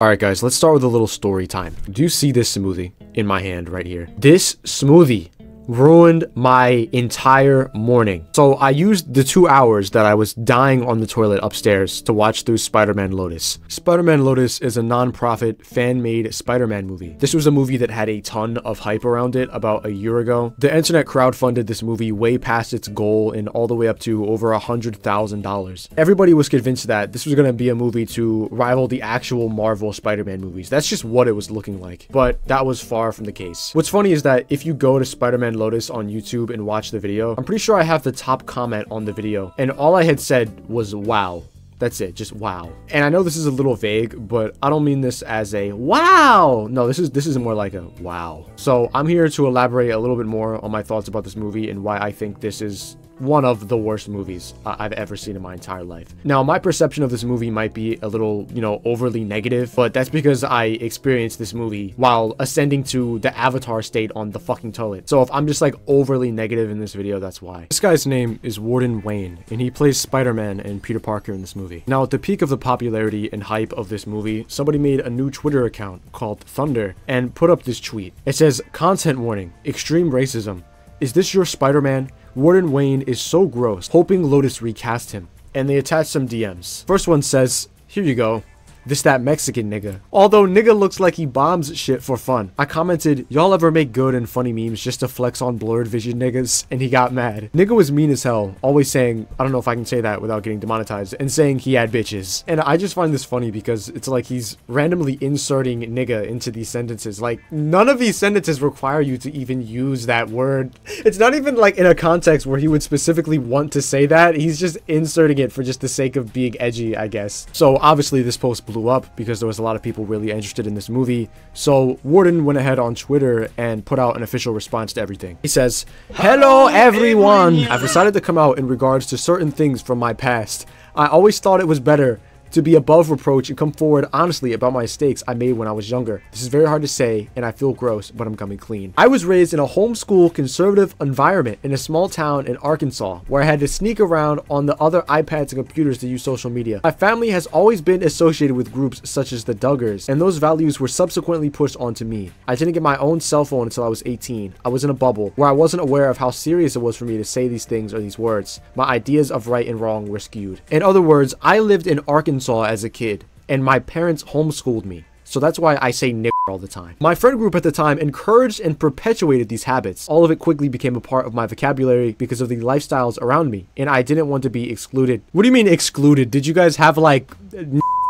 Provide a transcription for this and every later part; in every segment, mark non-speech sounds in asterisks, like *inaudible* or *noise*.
Alright guys, let's start with a little story time. Do you see this smoothie in my hand right here? This smoothie ruined my entire morning. So I used the two hours that I was dying on the toilet upstairs to watch through Spider-Man Lotus. Spider-Man Lotus is a non-profit, fan-made Spider-Man movie. This was a movie that had a ton of hype around it about a year ago. The internet crowdfunded this movie way past its goal and all the way up to over a hundred thousand dollars. Everybody was convinced that this was going to be a movie to rival the actual Marvel Spider-Man movies. That's just what it was looking like. But that was far from the case. What's funny is that if you go to Spider-Man Lotus on YouTube and watch the video, I'm pretty sure I have the top comment on the video. And all I had said was, wow. That's it, just wow. And I know this is a little vague, but I don't mean this as a wow. No, this is this is more like a wow. So I'm here to elaborate a little bit more on my thoughts about this movie and why I think this is one of the worst movies uh, I've ever seen in my entire life. Now, my perception of this movie might be a little, you know, overly negative, but that's because I experienced this movie while ascending to the avatar state on the fucking toilet. So if I'm just like overly negative in this video, that's why. This guy's name is Warden Wayne, and he plays Spider-Man and Peter Parker in this movie. Now, at the peak of the popularity and hype of this movie, somebody made a new Twitter account called Thunder and put up this tweet. It says, content warning, extreme racism. Is this your Spider-Man? Warden Wayne is so gross, hoping Lotus recast him. And they attach some DMs. First one says, here you go. This that Mexican nigga. Although nigga looks like he bombs shit for fun. I commented, y'all ever make good and funny memes just to flex on blurred vision niggas? And he got mad. Nigga was mean as hell, always saying, I don't know if I can say that without getting demonetized, and saying he had bitches. And I just find this funny because it's like he's randomly inserting nigga into these sentences. Like, none of these sentences require you to even use that word. It's not even like in a context where he would specifically want to say that. He's just inserting it for just the sake of being edgy, I guess. So obviously this post blew blew up because there was a lot of people really interested in this movie. So Warden went ahead on Twitter and put out an official response to everything. He says, Hello everyone! I've decided to come out in regards to certain things from my past. I always thought it was better to be above reproach and come forward honestly about my mistakes I made when I was younger. This is very hard to say, and I feel gross, but I'm coming clean. I was raised in a homeschool conservative environment in a small town in Arkansas, where I had to sneak around on the other iPads and computers to use social media. My family has always been associated with groups such as the Duggars, and those values were subsequently pushed onto me. I didn't get my own cell phone until I was 18. I was in a bubble, where I wasn't aware of how serious it was for me to say these things or these words. My ideas of right and wrong were skewed. In other words, I lived in Arkansas Arkansas as a kid, and my parents homeschooled me. So that's why I say nigger all the time. My friend group at the time encouraged and perpetuated these habits. All of it quickly became a part of my vocabulary because of the lifestyles around me, and I didn't want to be excluded. What do you mean excluded? Did you guys have like *laughs*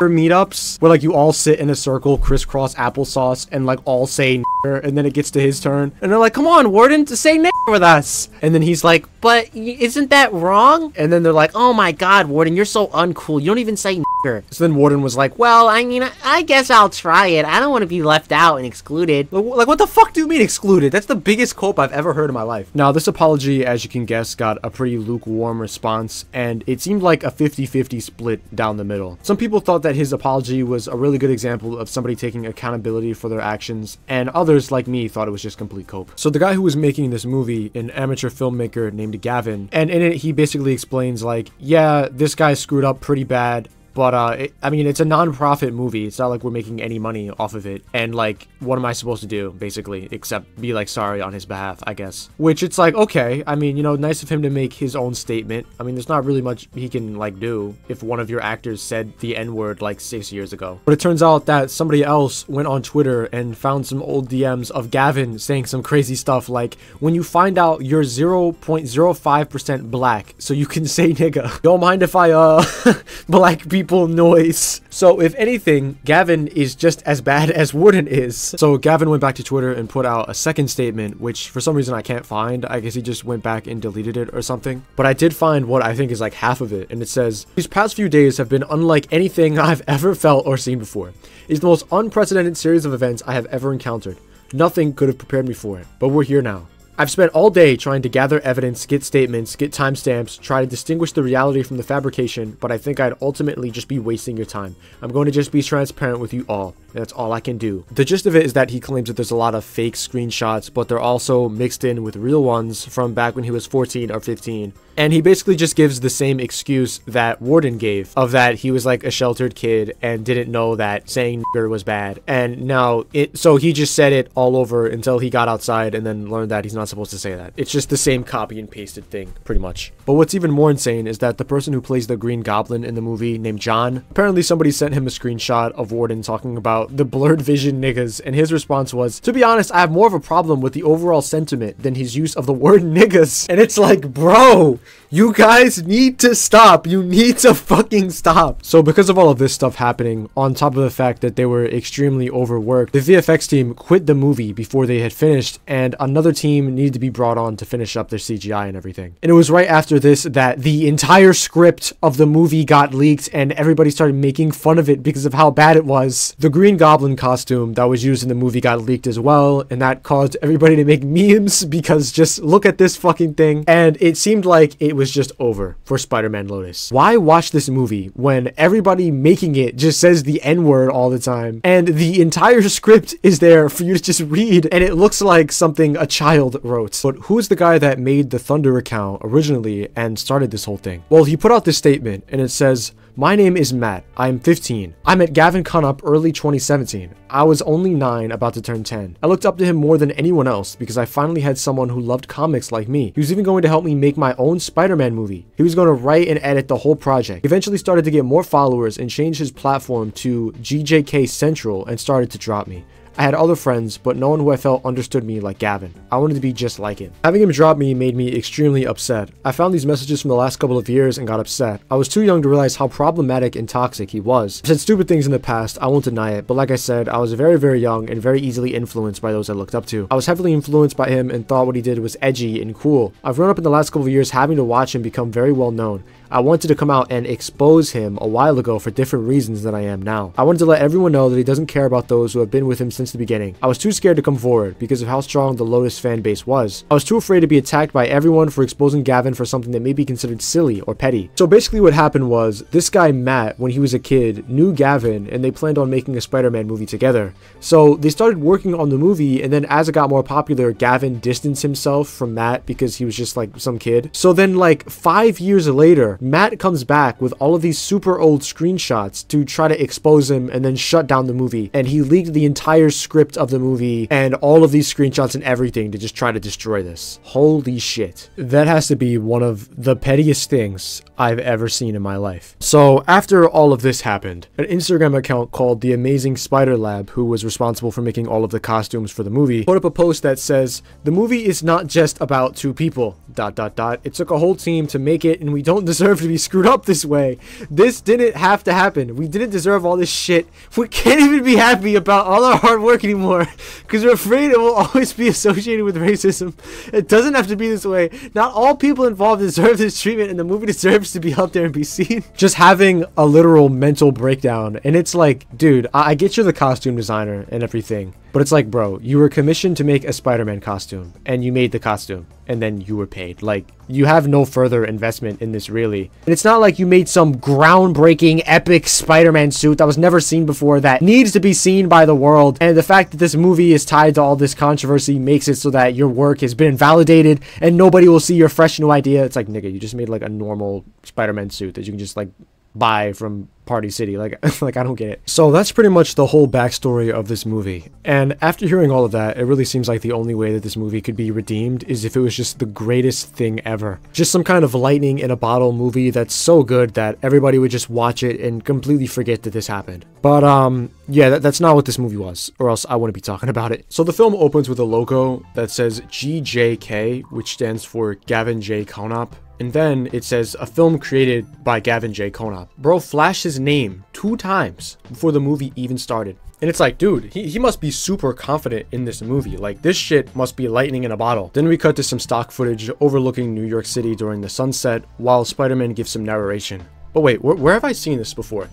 meetups where like you all sit in a circle, crisscross applesauce, and like all say and then it gets to his turn, and they're like, "Come on, Warden, to say with us," and then he's like, "But isn't that wrong?" And then they're like, "Oh my God, Warden, you're so uncool. You don't even say." So then Warden was like, "Well, I mean, I guess I'll try it. I don't want to be left out and excluded." Like, what the fuck do you mean excluded? That's the biggest cope I've ever heard in my life. Now, this apology, as you can guess, got a pretty lukewarm response, and it seemed like a 50-50 split down the middle. Some people thought that his apology was a really good example of somebody taking accountability for their actions, and others, like me, thought it was just complete cope. So the guy who was making this movie, an amateur filmmaker named Gavin, and in it he basically explains like, yeah, this guy screwed up pretty bad, but, uh, it, I mean, it's a non-profit movie. It's not like we're making any money off of it. And, like, what am I supposed to do, basically, except be, like, sorry on his behalf, I guess. Which, it's like, okay, I mean, you know, nice of him to make his own statement. I mean, there's not really much he can, like, do if one of your actors said the N-word, like, six years ago. But it turns out that somebody else went on Twitter and found some old DMs of Gavin saying some crazy stuff like, when you find out you're 0.05% black, so you can say nigga. *laughs* Don't mind if I, uh, *laughs* black people people noise. So if anything, Gavin is just as bad *laughs* as Warden is. So Gavin went back to Twitter and put out a second statement, which for some reason I can't find. I guess he just went back and deleted it or something. But I did find what I think is like half of it. And it says, These past few days have been unlike anything *laughs* I've ever felt or seen before. It's the most unprecedented series of events I have ever encountered. Nothing could have prepared me for it, but we're here now. I've spent all day trying to gather evidence, get statements, get timestamps, try to distinguish the reality from the fabrication, but I think I'd ultimately just be wasting your time. I'm going to just be transparent with you all. That's all I can do. The gist of it is that he claims that there's a lot of fake screenshots, but they're also mixed in with real ones from back when he was 14 or 15. And he basically just gives the same excuse that Warden gave of that he was like a sheltered kid and didn't know that saying nigger was bad. And now it, so he just said it all over until he got outside and then learned that he's not supposed to say that. It's just the same copy and pasted thing, pretty much. But what's even more insane is that the person who plays the Green Goblin in the movie named John, apparently somebody sent him a screenshot of Warden talking about the blurred vision niggas. And his response was, to be honest, I have more of a problem with the overall sentiment than his use of the word *laughs* niggas. And it's like, bro, you guys need to stop. You need to fucking stop. So because of all of this stuff happening, on top of the fact that they were extremely overworked, the VFX team quit the movie before they had finished and another team needed to be brought on to finish up their CGI and everything. And it was right after this that the entire script of the movie got leaked and everybody started making fun of it because of how bad it was. The Green Goblin costume that was used in the movie got leaked as well and that caused everybody to make *laughs* memes because just look at this fucking thing. And it seemed like it was just over for Spider-Man Lotus. Why watch this movie when everybody making it just says the N-word all the time and the entire *laughs* script is there for you to just read and it looks like something a child But who's the guy that made the Thunder account originally and started this whole thing? Well, he put out this statement and it says, my name is Matt. I am 15. I met Gavin Konop early 2017. I was only 9, about to turn 10. I looked up to him more than anyone else because I finally had someone who loved comics like me. He was even going to help me make my own Spider-Man movie. He was going to write and edit the whole project. He eventually started to get more followers and changed his platform to GJK Central and started to drop me. I had other friends, but no one who I felt understood me like Gavin. I wanted to be just like him. Having him drop me made me extremely upset. I found these messages from the last couple of years and got upset. I was too young to realize how problematic and toxic he was. I've said stupid things in the past, I won't deny it, but like I said, I was very very young and very easily influenced by those I looked up to. I was heavily influenced by him and thought what he did was edgy and cool. I've grown up in the last couple of years having to watch him become very well known. I wanted to come out and expose him a while ago for different reasons than I am now. I wanted to let everyone know that he doesn't care about those who have been with him since the beginning. I was too scared to come forward because of how strong the Lotus fan base was. I was too afraid to be attacked by everyone for exposing Gavin for something that may be considered silly or petty. So basically what happened was, this guy Matt, when he was a kid, knew Gavin and they planned on making a Spider-Man movie together. So they started working on the movie and then as it got more popular, Gavin distanced himself from Matt because he was just like some kid. So then like five years later, Matt comes back with all of these super old screenshots to try to expose him and then shut down the movie. And he leaked the entire script of the movie and all of these screenshots and everything to just try to destroy this. Holy shit. That has to be one of the pettiest things I've ever seen in my life. So after all of this happened, an Instagram account called The Amazing Spider Lab, who was responsible for making all of the costumes for the movie, put up a post that says, the movie is not just about two people, dot dot dot. It took a whole team to make it and we don't *laughs* deserve to be screwed up this way. This didn't have to happen. We didn't deserve all this shit. We can't even be happy about all our hard work anymore because we're afraid it will always be associated with racism. It doesn't have to be this way. Not all people involved deserve this treatment and the movie deserves to be out there and be seen. *laughs* Just having a literal mental breakdown. And it's like, dude, I, I get you're the costume designer and everything. But it's like, bro, you were commissioned to make a Spider-Man costume and you made the costume and then you were paid. Like, you have no further investment in this, really. And it's not like you made some groundbreaking, epic Spider-Man suit that was never seen before that needs to be seen by the world. And the fact that this movie is tied to all this controversy makes it so that your work has been invalidated and nobody will see your fresh new idea. It's like, nigga, you just made like a normal Spider-Man suit that you can just like buy from Party City. Like, *laughs* like I don't get it. So that's pretty much the whole backstory of this movie. And after hearing all of that, it really seems like the only way that this movie could be redeemed is if it was just the greatest thing ever. Just some kind of lightning in a bottle movie that's so good that everybody would just watch it and completely forget that this happened. But um, yeah, that, that's not what this movie was, or else I wouldn't be talking *laughs* about it. So the film opens with a logo that says GJK, which stands for Gavin J. Konop. And then it says a film created by Gavin J. Konop. Bro flashed name two times before the movie even started. And it's like, dude, he, he must be super confident in this movie. Like, this shit must be lightning in a bottle. Then we cut to some stock footage overlooking New York City during the sunset while Spider-Man gives some narration. But wait, wh where have I seen this before?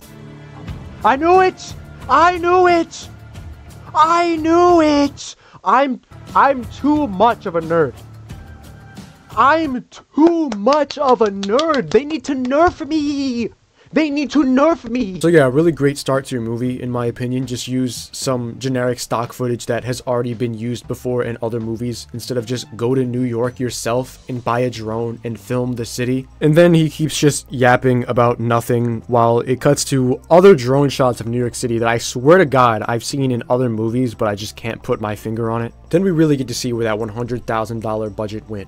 I knew it! I knew it! I knew it! I'm I'm too much of a nerd. I'm too much of a nerd. They need to nerf me. They need to nerf me. So yeah, really great start to your movie, in my opinion. Just use some generic stock footage that has already been used before in other movies, instead of just go to New York yourself and buy a drone and film the city. And then he keeps just yapping about nothing while it cuts to other drone shots of New York City that I swear to God I've seen in other movies, but I just can't put my finger on it. Then we really get to see where that $100,000 budget went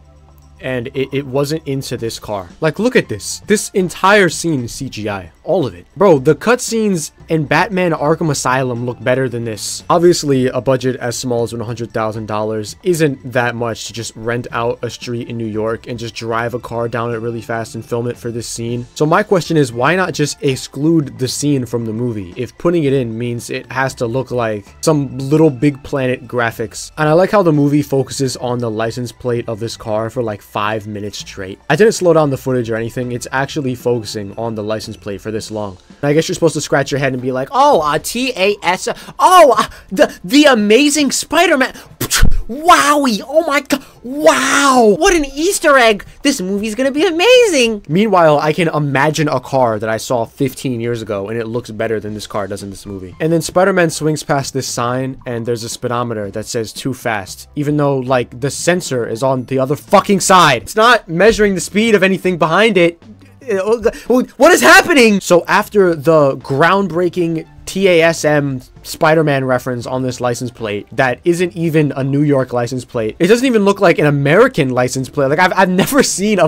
and it, it wasn't into this car. Like, look at this. This entire scene is CGI. All of it. Bro, the cutscenes in Batman Arkham Asylum look better than this. Obviously, a budget as small as $100,000 isn't that much to just rent out a street in New York and just drive a car down it really fast and film it for this scene. So my question is, why not just exclude the scene from the movie if putting it in means it has to look like some LittleBigPlanet graphics? And I like how the movie focuses on the license plate of this car for like five minutes straight. I didn't slow down the footage or anything. It's actually focusing on the license plate for this long. I guess you're supposed to scratch your head and be like, oh, uh, T-A-S, oh, uh, the, the amazing Spider-Man. Wowie! Oh my god! Wow! What an Easter egg! This movie's gonna be amazing! Meanwhile, I can imagine a car that I saw 15 years ago and it looks better than this car does in this movie. And then Spider-Man swings past this sign and there's a speedometer that says too fast, even though, like, the sensor is on the other fucking side. It's not measuring the speed of anything behind it. Oh, what is happening? So after the groundbreaking TASM Spider-Man reference on this license plate that isn't even a New York license plate. It doesn't even look like an American license plate. Like I've, I've never *laughs* seen a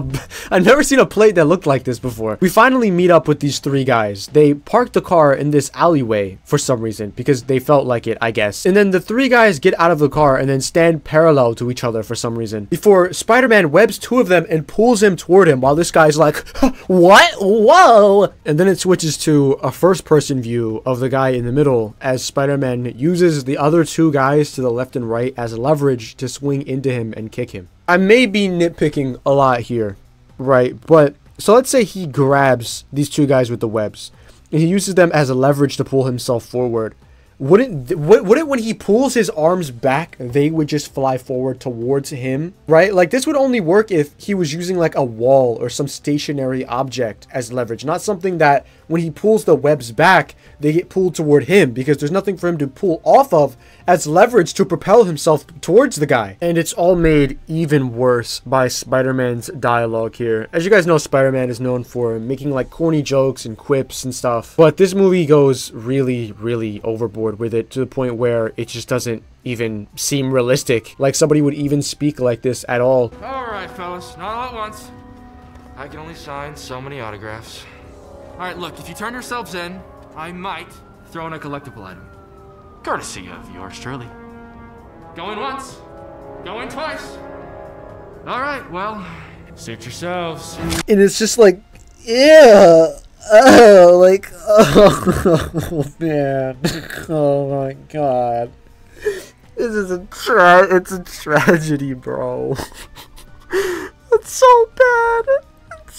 I've never seen a plate that looked like this before. We finally meet up with these three guys. They parked the car in this alleyway for some reason because they felt like it, I guess. And then the three guys get out of the car and then stand parallel to each other for some reason. Before Spider-Man webs two of them and pulls him toward him while this guy's like, "What? Whoa!" And then it switches to a first-person view of the guy in the middle as Spider-Man uses the other two guys to the left and right as leverage to swing into him and kick him. I may be nitpicking a lot here, right? But so let's say he grabs these two guys with the webs and he uses them as a leverage to pull himself forward. Wouldn't wouldn't when he pulls his arms back, they would just fly forward towards him, right? Like this would only work if he was using like a wall or some stationary object as leverage, not something that when he pulls the webs back, they get pulled toward him because there's nothing for him to pull off of as leverage to propel himself towards the guy. And it's all made even worse by Spider-Man's dialogue here. As you guys know, Spider-Man is known for making like corny jokes and quips and stuff. But this movie goes really, really overboard with it to the point where it just doesn't even seem realistic. Like somebody would even speak like this at all. Alright, fellas, not all at once. I can only sign so many autographs. Alright, look, if you turn yourselves in, I might throw in a collectible item. Courtesy of yours truly. Going once, going twice. Alright, well, suit yourselves. And it's just like, yeah. Oh, like, *laughs* oh, man. *laughs* Oh my god. This is a tra- it's a tragedy, bro. *laughs* it's so bad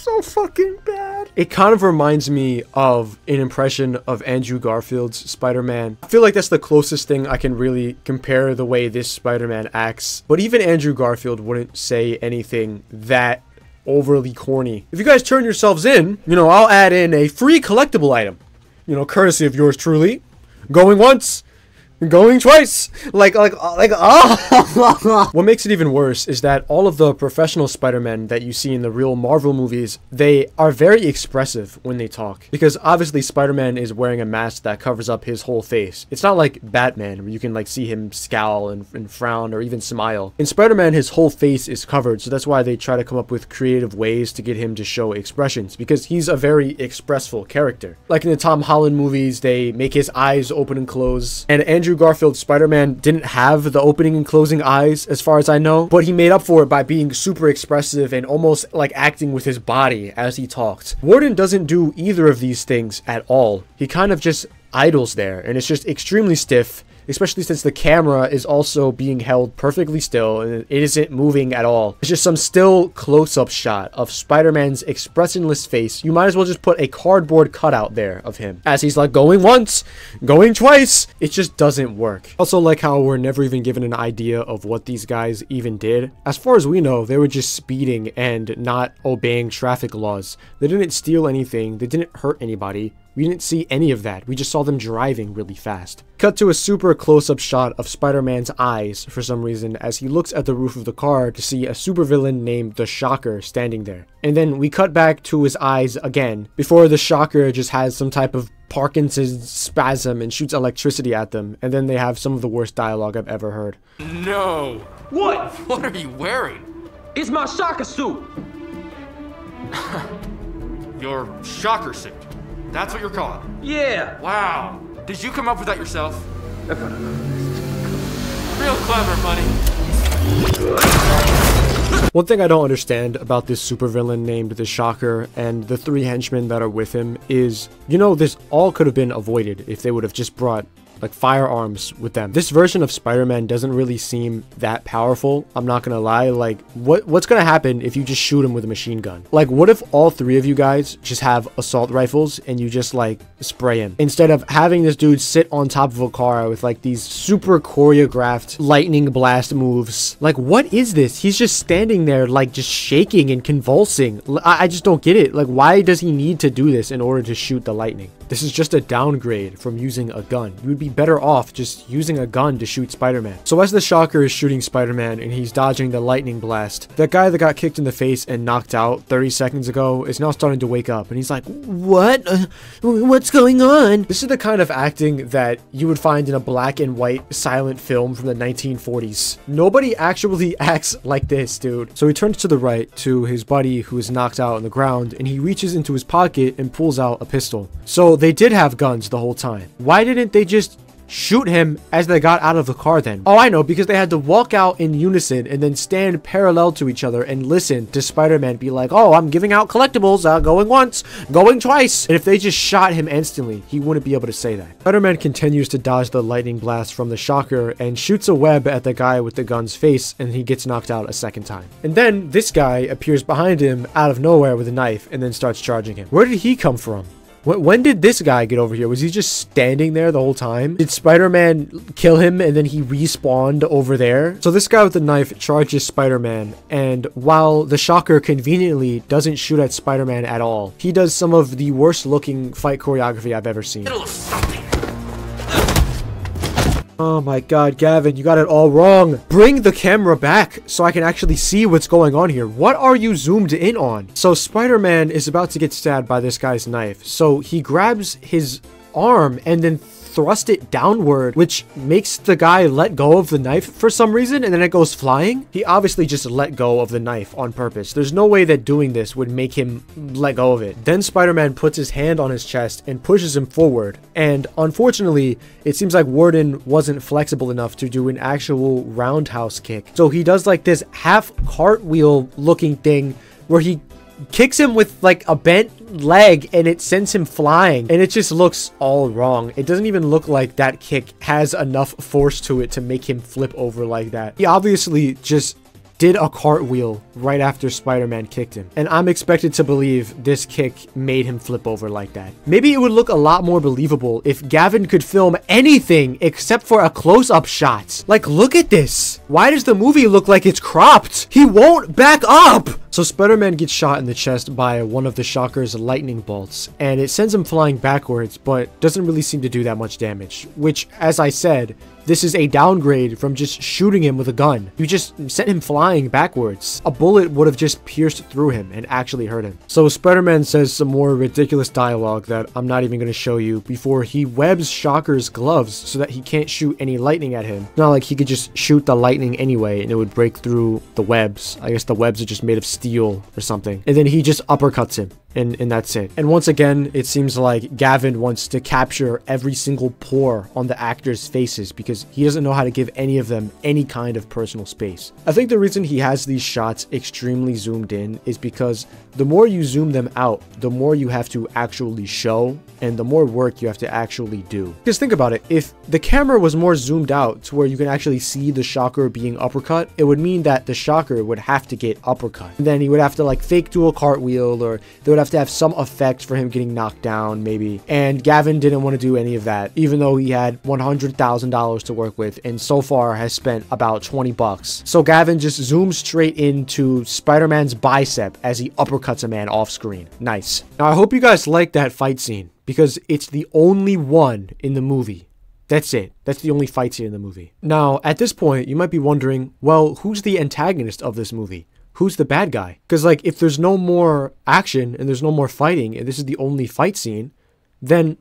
so fucking bad. It kind of reminds me of an impression of Andrew Garfield's Spider-Man. I feel like that's the closest thing I can really compare the way this Spider-Man acts. But even Andrew Garfield wouldn't say anything that overly corny. If you guys turn yourselves in, you know, I'll add in a free collectible item. You know, courtesy of yours truly. Going once, going twice! Like like uh, like oh *laughs* *laughs* what makes it even worse is that all of the professional spider-men that you see in the real marvel movies they are very expressive when they talk. Because obviously spider-man is wearing a mask that covers up his whole face. It's not like batman where you can like see him scowl and, and frown or even smile. In spider-man his whole face is covered so that's why they try to come up with creative ways to get him to show expressions because he's a very expressful character. Like in the tom holland movies they make his eyes open and close and andrew Andrew Garfield's Spider-Man didn't have the opening and closing eyes, as far as I know, but he made up for it by being super expressive and almost like acting with his body as he talked. Warden doesn't do either of these things at all. He kind of just idles there, and it's just extremely stiff, especially since the camera is also being held perfectly still and it isn't moving at all. It's just some still close-up shot of Spider-Man's expressionless face. You might as well just put a cardboard cutout there of him as he's like going once, going twice. It just doesn't work. Also like how we're never even given an idea of what these guys even did. As far as we know, they were just speeding and not obeying traffic laws. They didn't steal anything. They didn't hurt anybody. We didn't see any of that. We just saw them driving really fast. Cut to a super close-up shot of Spider-Man's eyes for some reason as he looks at the roof of the car to see a supervillain named the Shocker standing there. And then we cut back to his eyes again before the Shocker just has some type of Parkinson's spasm and shoots electricity at them. And then they have some of the worst dialogue I've ever heard. No. What? *laughs* What are you wearing? It's my shocker suit. *laughs* Your shocker suit. That's what you're calling. it. Yeah. Wow. Did you come up with that yourself? Real clever, buddy. One thing I don't understand about this supervillain named the Shocker and the three henchmen that are with him is, you know, this all could have been avoided if they would have just brought like firearms with them. This version of Spider-Man doesn't really seem that powerful. I'm not gonna lie. Like, what what's gonna happen if you just shoot him with a machine gun? Like, what if all three of you guys just have assault rifles and you just like spray him instead of having this dude sit on top of a car with like these super choreographed lightning blast moves? Like, what is this? He's just standing there like just shaking and convulsing. I just don't get it. Like, why does he need to do this in order to shoot the lightning? This is just a downgrade from using a gun. You would be better off just using a gun to shoot Spider-Man. So as the Shocker is shooting Spider-Man and he's dodging the lightning blast, that guy that got kicked in the face and knocked out 30 seconds ago is now starting to wake up and he's like, what? Uh, what's going on? This is the kind of acting that you would find in a black and white silent film from the 1940s. Nobody actually *laughs* acts like this, dude. So he turns to the right to his buddy who is knocked out on the ground and he reaches into his pocket and pulls out a pistol. So they did have guns the whole time. Why didn't they just shoot him as they got out of the car then? Oh, I know, because they had to walk out in unison and then stand parallel to each other and listen to Spider-Man be like, oh, I'm giving out collectibles, uh, going once, going twice. And if they just shot him instantly, he wouldn't be able to say that. Spider-Man continues to dodge the lightning blast from the shocker and shoots a web at the guy with the gun's face and he gets knocked out a second time. And then this guy appears behind him out of nowhere with a knife and then starts charging him. Where did he come from? Wh- When did this guy get over here? Was he just standing there the whole time? Did Spider-Man kill him and then he respawned over there? So this guy with the knife charges Spider-Man and while the Shocker conveniently doesn't shoot at Spider-Man at all, he does some of the worst looking fight choreography I've ever seen. Oh my god, Gavin, you got it all wrong. Bring the camera back so I can actually see what's going on here. What are you zoomed in on? So Spider-Man is about to get stabbed by this guy's knife. So he grabs his arm and then thrust it downward, which makes the guy let go of the knife for some reason, and then it goes flying. He obviously just let go of the knife on purpose. There's no way that doing this would make him let go of it. Then Spider-Man puts his hand on his chest and pushes him forward. And unfortunately, it seems like Warden wasn't flexible enough to do an actual roundhouse kick. So he does like this half cartwheel looking thing where he kicks him with like a bent leg and it sends him flying and it just looks all wrong. It doesn't even look like that kick has enough force to it to make him flip over like that. He obviously just did a cartwheel right after Spider-Man kicked him. And I'm expected to believe this kick made him flip over like that. Maybe it would look a lot more believable if Gavin could film anything except for a close-up shot. Like, look at this. Why does the movie look like it's cropped? He won't back up! So Spider-Man gets shot in the chest by one of the Shocker's lightning bolts, and it sends him flying backwards, but doesn't really seem to do that much damage. Which, as I said, this is a downgrade from just shooting him with a gun. You just sent him flying backwards. A bullet would have just pierced through him and actually hurt him. So Spider-Man says some more ridiculous dialogue that I'm not even going to show you before he webs Shocker's gloves so that he can't shoot any lightning at him. Not like he could just shoot the lightning anyway and it would break through the webs. I guess the webs are just made of steel or something. And then he just uppercuts him. And, and that's it. And once again, it seems like Gavin wants to capture every single pore on the actors' faces because he doesn't know how to give any of them any kind of personal space. I think the reason he has these shots extremely zoomed in is because the more you zoom them out, the more you have to actually show and the more work you have to actually do. Because think about it, if the camera was more zoomed out to where you can actually see the shocker being uppercut, it would mean that the shocker would have to get uppercut. And then he would have to like fake do a cartwheel or they would have to have some effect for him getting knocked down maybe. And Gavin didn't want to do any of that, even though he had $100,000 to work with and so far has spent about 20 bucks. So Gavin just zooms straight into Spider-Man's bicep as he uppercuts a man off screen. Nice. Now I hope you guys like that fight scene because it's the only one in the movie. That's it. That's the only fight scene in the movie. Now, at this point, you might be wondering, well, who's the antagonist of this movie? Who's the bad guy? Because, like, if there's no more action and there's no more fighting, and this is the only fight scene, then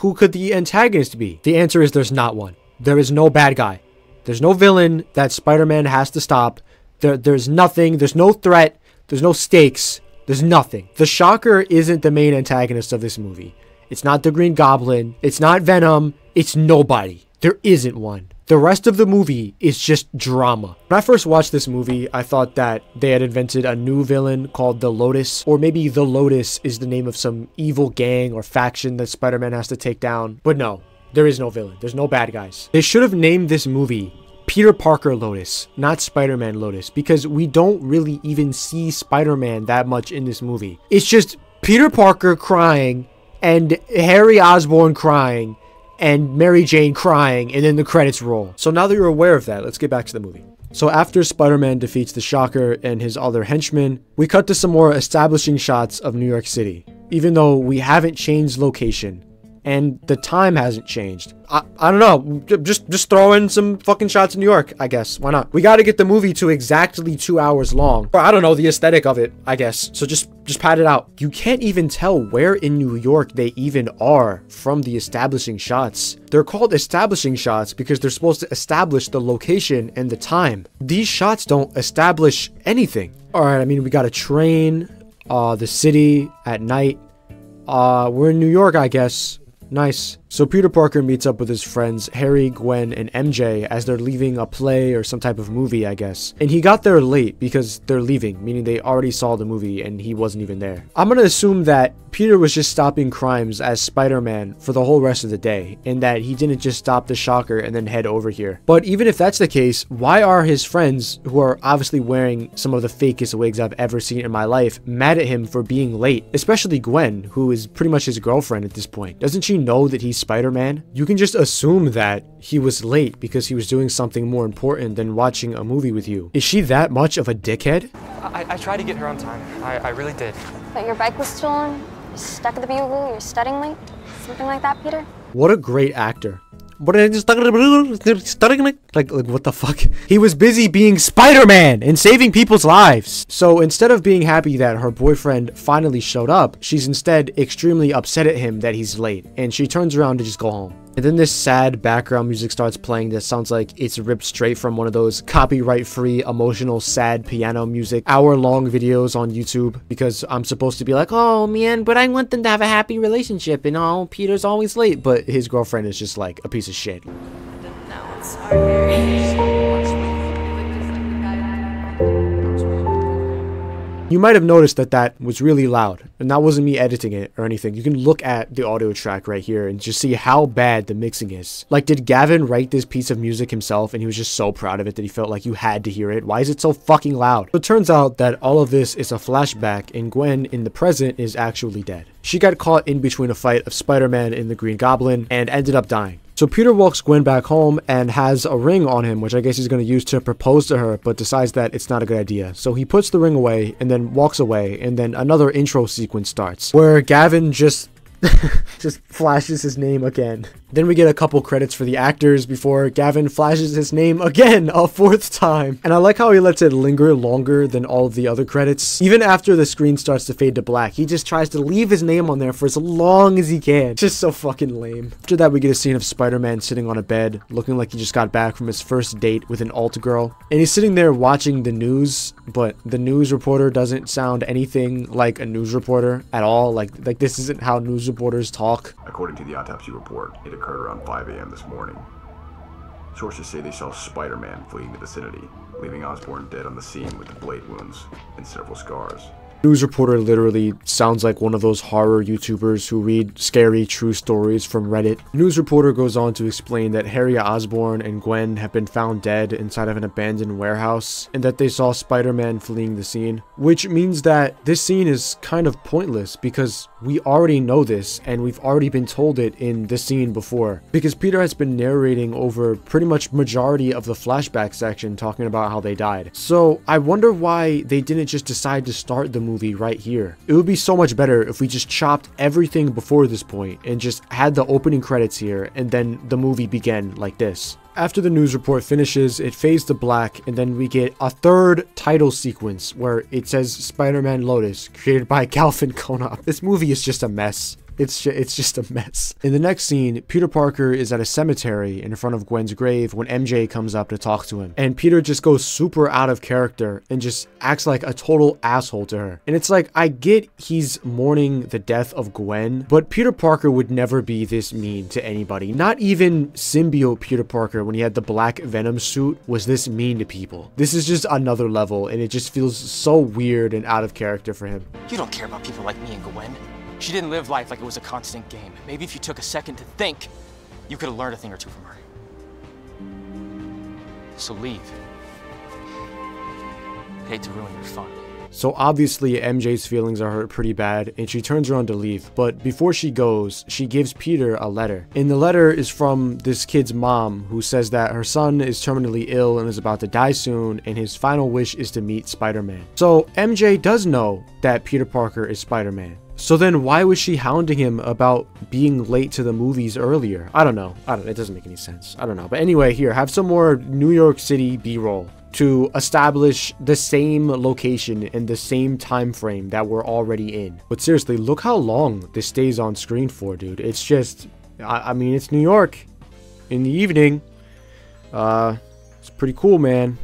who could the antagonist be? The answer is there's not one. There is no bad guy. There's no villain that Spider-Man has to stop. There, there's nothing. There's no threat. There's no stakes. There's nothing. The Shocker isn't the main antagonist of this movie. It's not the Green Goblin. It's not Venom. It's nobody. There isn't one. The rest of the movie is just drama. When I first watched this movie, I thought that they had invented a new villain called the Lotus, or maybe the Lotus is the name of some evil gang or faction that Spider-Man has to take down. But no, there is no villain. There's no bad guys. They should have named this movie Peter Parker Lotus, not Spider-Man Lotus, because we don't really even see Spider-Man that much in this movie. It's just Peter Parker crying and Harry Osborn crying and Mary Jane crying and then the credits roll. So now that you're aware of that, let's get back to the movie. So after Spider-Man defeats the Shocker and his other henchmen, we cut to some more establishing shots of New York City. Even though we haven't changed location, and the time hasn't changed. I, I don't know, just just throw in some fucking shots in New York, I guess. Why not? We got to get the movie to exactly two hours long. Or I don't know, the aesthetic of it, I guess. So just just pad it out. You can't even tell where in New York they even are from the establishing shots. They're called establishing shots because they're supposed to establish the location and the time. These shots don't establish anything. All right, I mean, we got a train, uh, the city at night. Uh, we're in New York, I guess. Nice. So Peter Parker meets up with his friends Harry, Gwen, and MJ as they're leaving a play or some type of movie, I guess. And he got there late because they're leaving, meaning they already saw the movie and he wasn't even there. I'm gonna assume that Peter was just stopping crimes as Spider-Man for the whole rest of the day, and that he didn't just stop the shocker and then head over here. But even if that's the case, why are his friends, who are obviously wearing some of the fakest wigs I've ever seen in my life, mad at him for being late? Especially Gwen, who is pretty much his girlfriend at this point. Doesn't she know that he's Spider-Man, you can just assume that he was late because he was doing something more important than watching a movie with you. Is she that much of a dickhead? I, I tried to get her on time. I, I really did. But your bike was stolen, you're stuck at the bugle, you're studying late, something like that, Peter? What a great actor. Like like what the fuck? He was busy being Spider-Man and saving people's lives. So instead of being happy that her boyfriend finally showed up, she's instead extremely upset at him that he's late, and she turns around to just go home. And then this sad background music starts playing that sounds like it's ripped straight from one of those copyright-free, emotional, sad piano music, hour-long videos on YouTube because I'm supposed to be like, oh man, but I want them to have a happy relationship and oh, Peter's always late, but his girlfriend is just like a piece of shit. *laughs* You might have noticed that that was really loud, and that wasn't me editing it or anything. You can look at the audio track right here and just see how bad the mixing is. Like, did Gavin write this piece of music himself and he was just so proud of it that he felt like you had to hear it? Why is it so fucking loud? So it turns out that all of this is a flashback and Gwen in the present is actually dead. She got caught in between a fight of Spider-Man and the Green Goblin and ended up dying. So Peter walks Gwen back home and has a ring on him, which I guess he's going to use to propose to her, but decides that it's not a good idea. So he puts the ring away and then walks away, and then another intro sequence starts where Gavin just *laughs* just flashes his name again. Then we get a couple credits for the actors before Gavin flashes his name again a fourth time. And I like how he lets it linger longer than all of the other credits. Even after the screen starts to fade to black, he just tries to leave his name on there for as long as he can. Just so fucking lame. After that, we get a scene of Spider-Man sitting on a bed, looking like he just got back from his first date with an alt girl. And he's sitting there watching the news, but the news reporter doesn't sound anything like a news reporter at all. Like, like this isn't how news reporters talk. According to the autopsy report, it occurred around 5 a.m. this morning. Sources say they saw Spider-Man fleeing the vicinity, leaving Osborn dead on the scene with blade wounds and several scars. News reporter literally sounds like one of those horror YouTubers who read scary true stories from Reddit. News reporter goes on to explain that Harry Osborn and Gwen have been found dead inside of an abandoned warehouse and that they saw Spider-Man fleeing the scene, which means that this scene is kind of pointless because we already know this and we've already been told it in this scene before because Peter has been narrating over pretty much majority of the flashback section talking about how they died. So I wonder why they didn't just decide to start the movie right here. It would be so much better if we just chopped everything before this point and just had the opening credits here and then the movie began like this. After the news report finishes, it fades to black, and then we get a third title sequence where it says Spider-Man Lotus, created by *laughs* Calvin Konop. This movie is just a mess. It's ju- it's just a mess. In the next scene, Peter Parker is at a cemetery in front of Gwen's grave when MJ comes up to talk to him. And Peter just goes super out of character and just acts like a total asshole to her. And it's like, I get he's mourning the death of Gwen, but Peter Parker would never be this mean to anybody. Not even symbiote Peter Parker when he had the black Venom suit was this mean to people. This is just another level and it just feels so weird and out of character for him. You don't care about people like me and Gwen. She didn't live life like it was a constant game. Maybe if you took a second to think, you could have learned a thing or two from her. So leave. Hate to ruin your fun. So obviously MJ's feelings are hurt pretty bad and she turns around to leave. But before she goes, she gives Peter a letter. And the letter is from this kid's mom who says that her son is terminally ill and is about to die soon and his final wish is to meet Spider-Man. So MJ does know that Peter Parker is Spider-Man. So then why was she hounding him about being late to the movies earlier? I don't know. I don't it doesn't make any sense. I don't know. But anyway, here, have some more New York City B-roll to establish the same location and the same time frame that we're already in. But seriously, look how long this stays on screen for, dude. It's just I, I mean, it's New York in the evening. Uh it's pretty cool, man.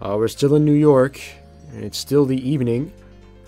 Uh, we're still in New York, and it's still the evening.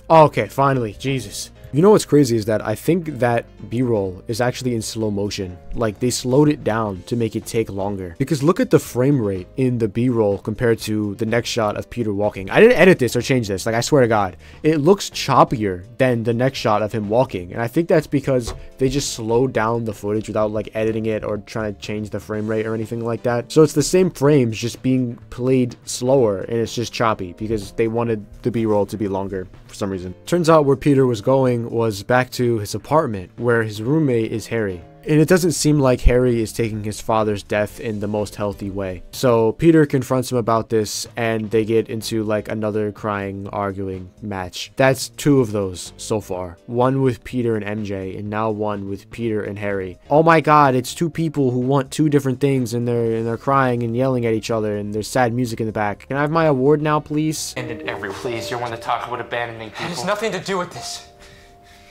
Oh, okay, finally, Jesus. You know what's crazy is that I think that B-roll is actually in slow motion. Like they slowed it down to make it take longer. Because look at the frame rate in the B-roll compared to the next shot of Peter walking. I didn't edit this or change this, like I swear to God. It looks choppier than the next shot of him walking. And I think that's because they just slowed down the footage without like editing it or trying to change the frame rate or anything like that. So it's the same frames just being played slower and it's just choppy because they wanted the B-roll to be longer for some reason. Turns out where Peter was going was back to his apartment where his roommate is Harry. And it doesn't seem like Harry is taking his father's death in the most healthy way. So Peter confronts him about this and they get into like another crying, arguing match. That's two of those so far. One with Peter and MJ and now one with Peter and Harry. Oh my god, it's two people who want two different things and they're and they're crying and yelling at each other and there's sad music in the back. Can I have my award now, please? Ended every please. You're one to talk about abandoning people. It has nothing to do with this.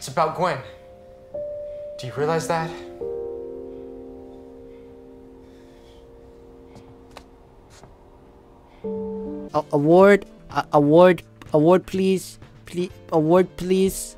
It's about Gwen. Do you realize that? A- award, a- award, award, please, please, award, please,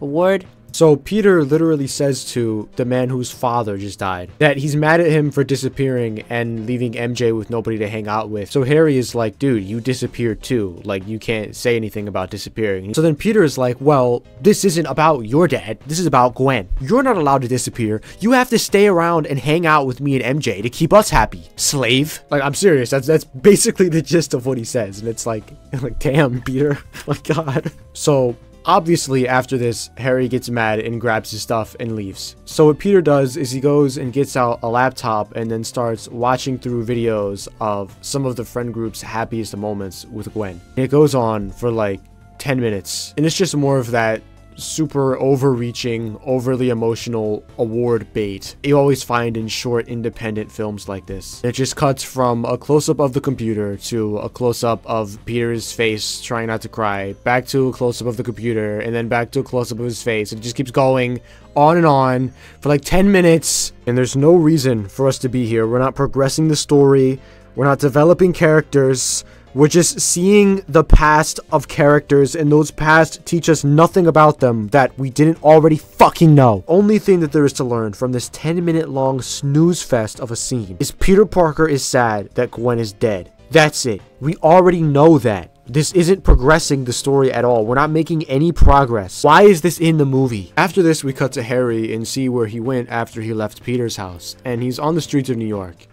award. So Peter literally says to the man whose father just died that he's mad at him for disappearing and leaving MJ with nobody to hang out with. So Harry is like, dude, you disappeared too. Like, you can't say anything about disappearing. So then Peter is like, well, this isn't about your dad. This is about Gwen. You're not allowed to disappear. You have to stay around and hang out with me and MJ to keep us happy. Slave. Like, I'm serious. That's that's basically the gist of what he says. And it's like, *laughs* like, damn, Peter. *laughs* my God. So Obviously, after this, Harry gets mad and grabs his stuff and leaves. So what Peter does is he goes and gets out a laptop and then starts watching through videos of some of the friend group's happiest moments with Gwen. And it goes on for like 10 minutes. And it's just more of that super overreaching, overly emotional award bait you always find in short independent films like this. It just cuts from a close-up of the computer to a close-up of Peter's face trying not to cry, back to a close-up of the computer, and then back to a close-up of his face. It just keeps going on and on for like 10 minutes, and there's no reason for us to be here. We're not progressing the story. We're not developing characters. We're just seeing the past of characters, and those past teach us nothing about them that we didn't already fucking know. Only thing that there is to learn from this 10 minute long snooze fest of a scene is Peter Parker is sad that Gwen is dead. That's it. We already know that. This isn't progressing the story at all. We're not making any progress. Why is this in the movie? After this, we cut to Harry and see where he went after he left Peter's house. And he's on the streets of New York.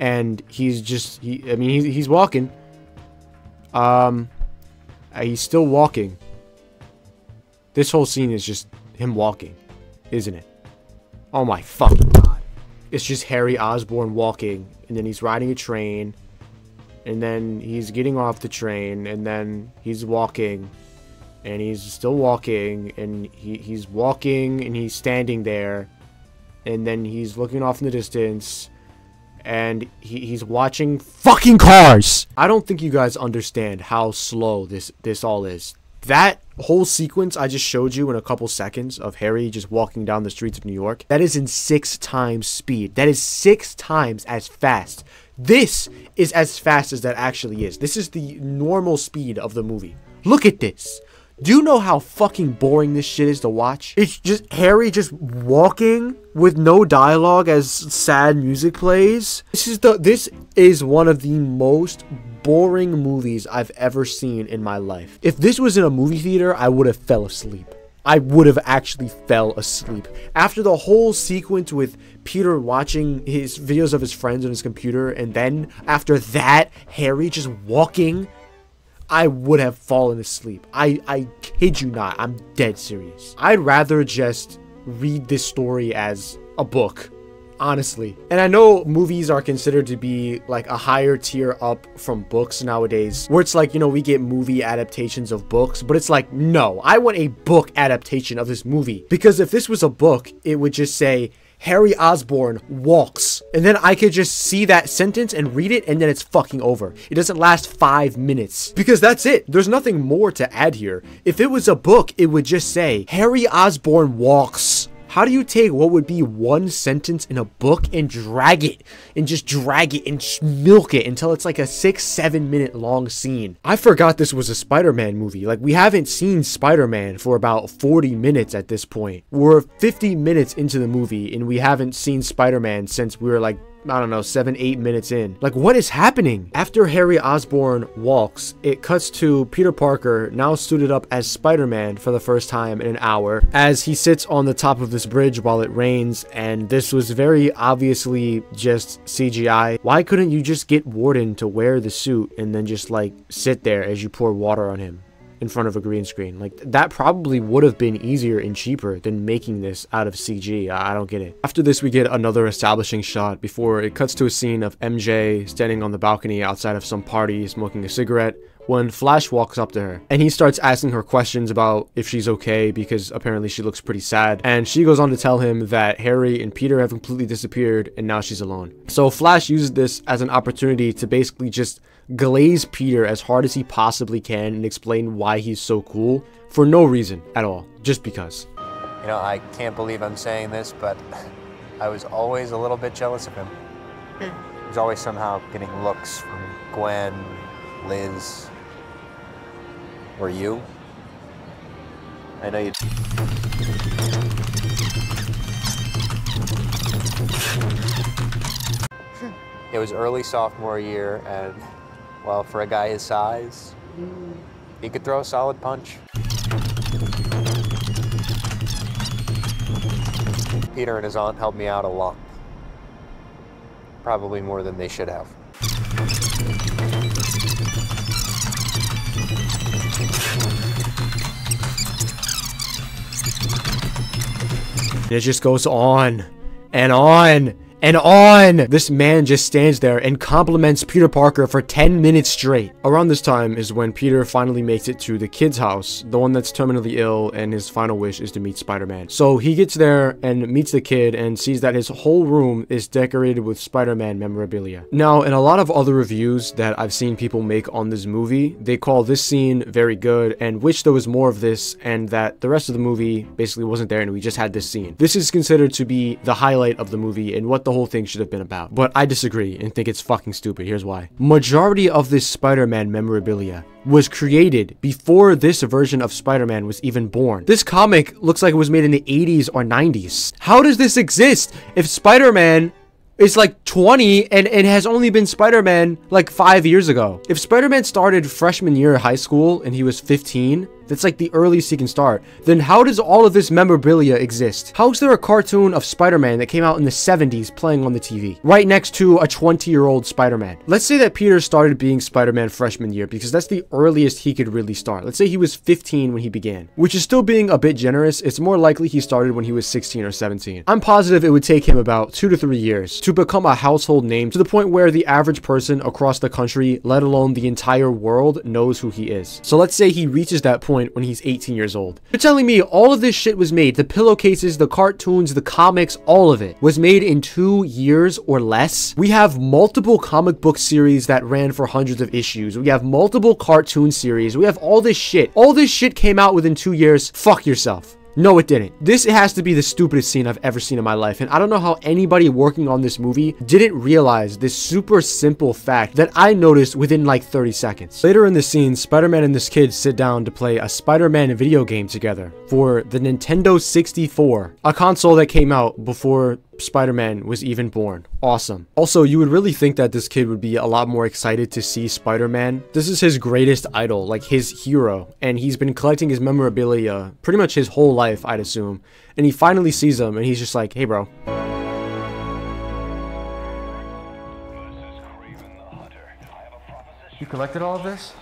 And he's just, he, I mean, he's, he's walking. Um, uh, he's still walking. This whole scene is just him walking, isn't it? Oh my fucking god. It's just Harry Osborn walking, and then he's riding a train, and then he's getting off the train, and then he's walking, and he's still walking, and he, he's walking, and he's standing there, and then he's looking off in the distance, and he, he's watching fucking cars. I don't think you guys understand how slow this this all is. That whole sequence I just showed you in a couple seconds of Harry just walking down the streets of New York, that is in six times speed. That is six times as fast. This is as fast as that actually is. This is the normal speed of the movie. Look at this. Do you know how fucking boring this shit is to watch? It's just Harry just walking with no dialogue as sad music plays. This is the this is one of the most boring movies I've ever seen in my life. If this was in a movie theater, I would have fell asleep. I would have actually fell asleep. After the whole sequence with Peter watching his videos of his friends on his computer and then after that Harry just walking I would have fallen asleep. I, I kid you not, I'm dead serious. I'd rather just read this story as a book, honestly. And I know movies are considered to be like a higher tier up from books nowadays, where it's like, you know, we get movie adaptations of books, but it's like, no, I want a book adaptation of this movie. Because if this was a book, it would just say, Harry Osborn walks. And then I could just see that sentence and read it and then it's fucking over. It doesn't last five minutes. Because that's it. There's nothing more to add here. If it was a book, it would just say, Harry Osborn walks. How do you take what would be one sentence in a book and drag it and just drag it and milk it until it's like a six, seven minute long scene? I forgot this was a Spider Man movie. Like, we haven't seen Spider Man for about 40 minutes at this point. We're 50 minutes into the movie and we haven't seen Spider Man since we were like I don't know, seven, eight minutes in. Like, what is happening? After Harry Osborn walks, it cuts to Peter Parker, now suited up as Spider-Man for the first time in an hour, as he sits on the top of this bridge while it rains, and this was very obviously just CGI. Why couldn't you just get Warden to wear the suit and then just, like, sit there as you pour water on him? In front of a green screen. Like that probably would have been easier and cheaper than making this out of CG. I don't get it. After this, we get another establishing shot before it cuts to a scene of MJ standing on the balcony outside of some party smoking a cigarette when Flash walks up to her and he starts asking her questions about if she's okay because apparently she looks pretty sad and she goes on to tell him that Harry and Peter have completely disappeared and now she's alone. So Flash uses this as an opportunity to basically just glaze Peter as hard as he possibly can and explain why he's so cool for no reason at all, just because. You know, I can't believe I'm saying this, but *laughs* I was always a little bit jealous of him. Hmm. He was always somehow getting looks from Gwen, Liz, or you? I know you. Hmm. it was early sophomore year, and well, for a guy his size, he could throw a solid punch. Peter and his aunt helped me out a lot. Probably more than they should have. It just goes on and on and on. This man just stands there and compliments Peter Parker for 10 minutes straight. Around this time is when Peter finally makes it to the kid's house, the one that's terminally ill, and his final wish is to meet Spider-Man. So he gets there and meets the kid and sees that his whole room is decorated with Spider-Man memorabilia. Now, in a lot of other reviews that I've seen people make on this movie, they call this scene very good and wish there was more of this and that the rest of the movie basically wasn't there and we just had this scene. This is considered to be the highlight of the movie and what the whole thing should have been about. But I disagree and think it's fucking stupid. Here's why. Majority of this Spider-Man memorabilia was created before this version of Spider-Man was even born. This comic looks like it was made in the 80s or 90s. How does this exist if Spider-Man is like 20 and, and has only been Spider-Man like five years ago. If Spider-Man started freshman year of high school and he was 15, that's like the earliest he can start. Then how does all of this memorabilia exist? How is there a cartoon of Spider-Man that came out in the 70s playing on the TV? Right next to a 20-year-old Spider-Man. Let's say that Peter started being Spider-Man freshman year because that's the earliest he could really start. Let's say he was 15 when he began, which is still being a bit generous. It's more likely he started when he was 16 or 17. I'm positive it would take him about two to three years to become a household name to the point where the average person across the country, let alone the entire world, knows who he is. So let's say he reaches that point point when he's 18 years old. You're telling me all of this shit was made, the pillowcases, the cartoons, the comics, all of it was made in two years or less? We have multiple comic book series that ran for hundreds of issues. We have multiple cartoon series. We have all this shit. All this shit came out within two years. Fuck yourself. No, it didn't. This has to be the stupidest scene I've ever seen in my life. And I don't know how anybody working on this movie didn't realize this super simple fact that I noticed within like 30 seconds. Later in the scene, Spider-Man and this kid sit down to play a Spider-Man video game together for the Nintendo 64, a console that came out before Spider-Man was even born. Awesome. Also, you would really think that this kid would be a lot more excited to see Spider-Man. This is his greatest idol, like his hero, and he's been collecting his memorabilia pretty much his whole life, I'd assume. And he finally sees him, and he's just like, hey bro. You collected all of this?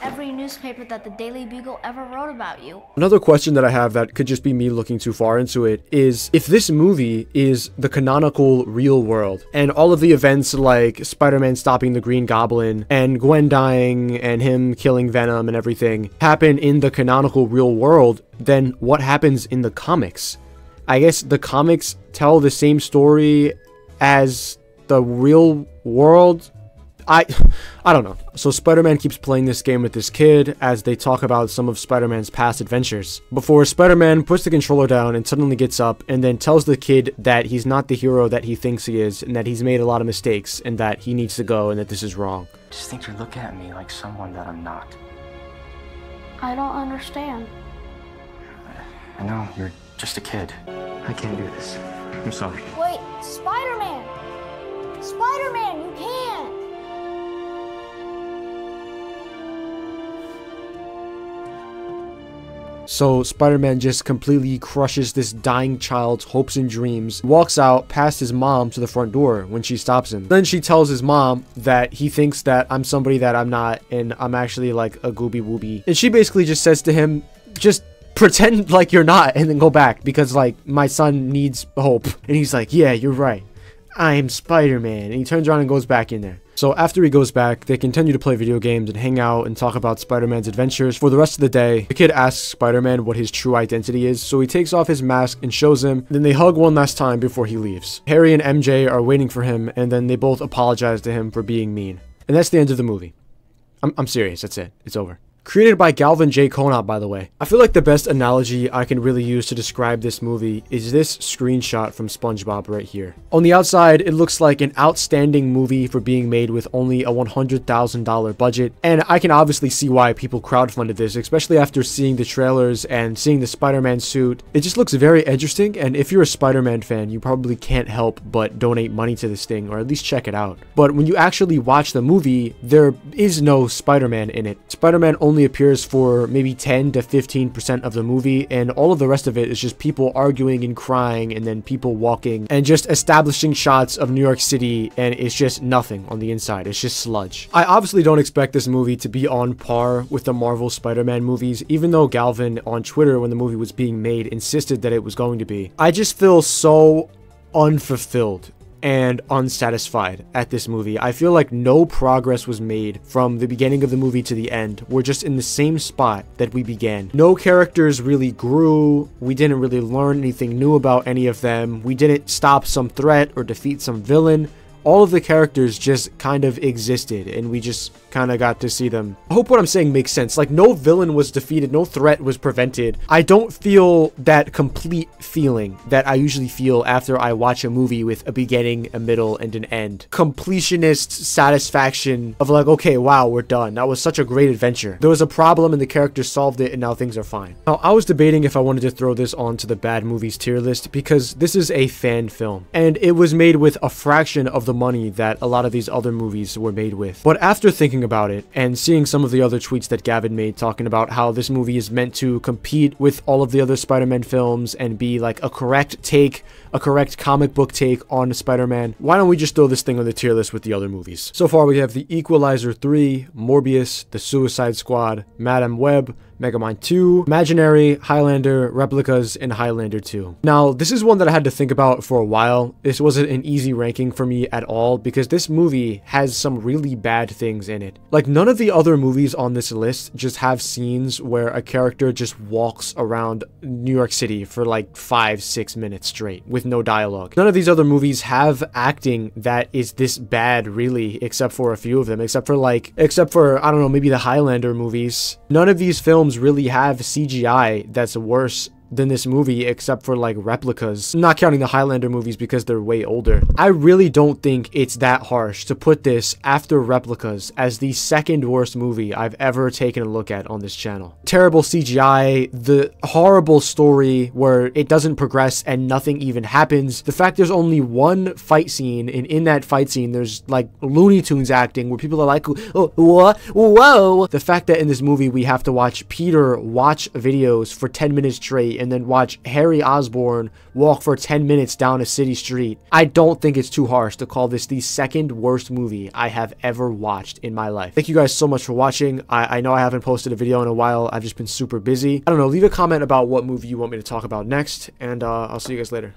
Every newspaper that the Daily Bugle ever wrote about you. Another question that I have that could just be me looking too far into it is if this movie is the canonical real world and all of the events like Spider-Man stopping the Green Goblin and Gwen dying and him killing Venom and everything happen in the canonical real world, then what happens in the comics? I guess the comics tell the same story as the real world I I don't know. So Spider-Man keeps playing this game with this kid as they talk about some of Spider-Man's past adventures. Before Spider-Man puts the controller down and suddenly gets up and then tells the kid that he's not the hero that he thinks he is and that he's made a lot of mistakes and that he needs to go and that this is wrong. Just think you look at me like someone that I'm not. I don't understand. I know, you're just a kid. I can't do this. I'm sorry. Wait, Spider-Man! Spider-Man, you can't! So Spider-Man just completely crushes this dying child's hopes and dreams, walks out past his mom to the front door when she stops him. Then she tells his mom that he thinks that I'm somebody that I'm not and I'm actually like a gooby wooby. And she basically just says to him, just pretend *laughs* like you're not and then go back because like my son needs hope. And he's like, yeah, you're right. I'm Spider-Man. And he turns around and goes back in there. So after he goes back, they continue to play video games and hang out and talk about Spider-Man's adventures for the rest of the day. The kid asks Spider-Man what his true identity is, so he takes off his mask and shows him, then they hug one last time before he leaves. Harry and MJ are waiting for him, and then they both apologize to him for being mean. And that's the end of the movie. I'm, I'm serious, that's it. It's over. Created by Gavin J. Konop, by the way. I feel like the best analogy I can really use to describe this movie is this screenshot from SpongeBob right here. On the outside, it looks like an outstanding movie for being made with only a $100,000 budget, and I can obviously see why people crowdfunded this, especially after seeing the trailers and seeing the Spider-Man suit. It just looks very interesting, and if you're a Spider-Man fan, you probably can't help but donate money to this thing, or at least check it out. But when you actually watch the movie, there is no Spider-Man in it. Spider-Man only appears for maybe 10 to 15% of the movie, and all of the rest of it is just people arguing and crying, and then people walking, and just establishing shots of New York City, and it's just nothing on the inside. It's just sludge. I obviously don't expect this movie to be on par with the Marvel Spider-Man movies, even though Gavin on Twitter when the movie was being made insisted that it was going to be. I just feel so unfulfilled and unsatisfied at this movie. I feel like no progress was made from the beginning of the movie to the end. We're just in the same spot that we began. No characters really grew. We didn't really learn anything new about any of them. We didn't stop some threat or defeat some villain all of the characters just kind of existed and we just kind of got to see them. I hope what I'm saying makes sense. Like no villain was defeated, no threat was prevented. I don't feel that complete feeling that I usually feel after I watch a movie with a beginning, a middle, and an end. Completionist satisfaction of like, okay, wow, we're done. That was such a great adventure. There was a problem and the characters solved it and now things are fine. Now, I was debating if I wanted to throw this onto the bad movies tier list because this is a fan film and it was made with a fraction of the money that a lot of these other movies were made with. But after thinking about it and seeing some of the other tweets that Gavin made talking about how this movie is meant to compete with all of the other Spider-Man films and be like a correct take, a correct comic book take on Spider-Man, why don't we just throw this thing on the tier list with the other movies? So far we have The Equalizer 3, Morbius, The Suicide Squad, Madame Web, Megamind 2, Imaginary, Highlander, Replicas, and Highlander 2. Now, this is one that I had to think about for a while. This wasn't an easy ranking for me at all because this movie has some really bad things in it. Like, none of the other movies on this list just have scenes where a character just walks around New York City for like five, six minutes straight with no dialogue. None of these other movies have acting that is this bad, really, except for a few of them, except for like, except for, I don't know, maybe the Highlander movies. None of these films really have CGI that's worse than this movie except for like replicas. not counting the Highlander movies because they're way older. I really don't think it's that harsh to put this after replicas as the second worst movie I've ever taken a look at on this channel. Terrible CGI, the horrible story where it doesn't progress and nothing even happens. The fact there's only one fight scene and in that fight scene there's like Looney Tunes acting where people are like, oh, what? Whoa. The fact that in this movie we have to watch Peter watch videos for 10 minutes straight and then watch Harry Osborn walk for 10 minutes down a city street. I don't think it's too harsh to call this the second worst movie I have ever watched in my life. Thank you guys so much for watching. I, I know I haven't posted a video in a while. I've just been super busy. I don't know. Leave a comment about what movie you want me to talk about next, and uh, I'll see you guys later.